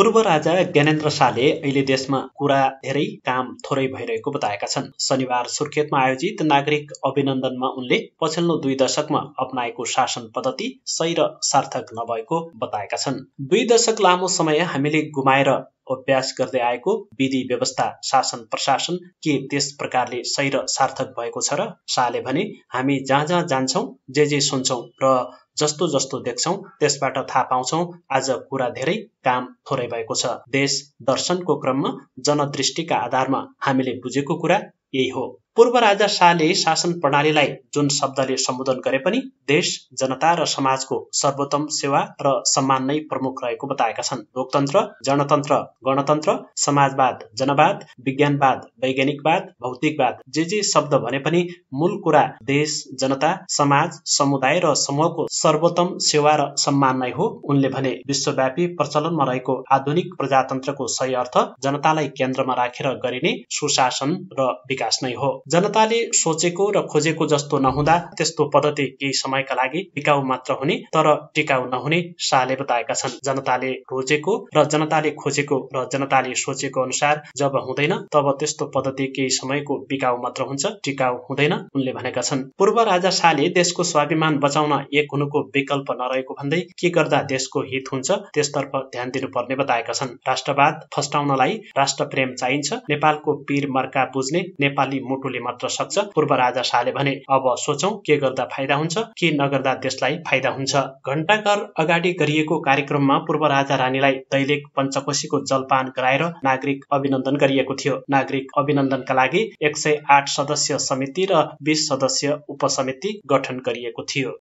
पूर्व राजा ज्ञानेन्द्र शाहले अहिले देशमा कुरा धेरै काम थोरै भइरहेको बताएका छन्। शनिबार सुर्खेतमा आयोजित नागरिक अभिनन्दनमा उनले पछिल्लो दुई दशकमा अप्नाएको शासन पद्धति सही र सार्थक नभएको बताएका छन्। दुई दशक लामो समय हामीले गुमाएर अभ्यास गर्दै आएको विधि व्यवस्था शासन प्रशासन के त्यस प्रकारले सही र सार्थक भएको छ र शाहले भने हामी जहाँ जहाँ जान्छौँ जे जे सुन्छौँ र जस्तो जस्तो देख्छौँ त्यसबाट थाहा पाउँछौँ आज कुरा धेरै काम थोरै भएको छ। देश दर्शनको क्रममा जनदृष्टिका आधारमा हामीले बुझेको कुरा यही हो। पूर्व राजा शाहले शासन प्रणालीलाई जुन शब्दले सम्बोधन गरे पनि देश जनता र समाजको सर्वोत्तम सेवा र सम्मान नै प्रमुख रहेको बताएका छन्। लोकतन्त्र जनतन्त्र गणतन्त्र समाजवाद जनवाद विज्ञानवाद वैज्ञानिकवाद भौतिकवाद जे जे शब्द भने पनि मूल कुरा देश जनता समाज समुदाय र समूहको सर्वोत्तम सेवा र सम्मान नै हो। उनले भने विश्वव्यापी प्रचलनमा रहेको आधुनिक प्रजातन्त्रको सही अर्थ जनतालाई केन्द्रमा राखेर गरिने सुशासन र विकास नै हो। जनताले सोचेको र खोजेको जस्तो नहुँदा त्यस्तो पद्धति केही समयका लागि टिकाउ मात्र हुने तर टिकाउ नहुने शाहले बताएका छन्। जनताले रोजेको र जनताले खोजेको र जनताले सोचेको अनुसार जब हुँदैन तब त्यस्तो पद्धति केही समयको टिकाउ मात्र हुन्छ टिकाउ हुँदैन उनले भनेका छन्। पूर्व राजा शाहले देशको स्वाभिमान बचाउन एक हुनुको विकल्प नरहेको भन्दै के गर्दा देशको हित हुन्छ त्यसतर्फ ध्यान दिनुपर्ने बताएका छन्। राष्ट्रवाद फस्टाउनलाई राष्ट्र प्रेम चाहिन्छ नेपालको पीर मर्का बुझ्ने नेपाली मुटुले मात्र सक्छ। पूर्व राजा शाहले भने अब सोचौं के गर्दा फाइदा हुन्छ के नगर्दा देशलाई फाइदा हुन्छ? घण्टाघर अगाडि गरिएको कार्यक्रममा पूर्व राजा रानीलाई दैलेख पञ्चकोशीको जलपान गराएर नागरिक अभिनन्दन गरिएको थियो। नागरिक अभिनन्दनका लागि एक सय आठ सदस्य समिति र बीस सदस्य उपसमिति गठन गरिएको थियो।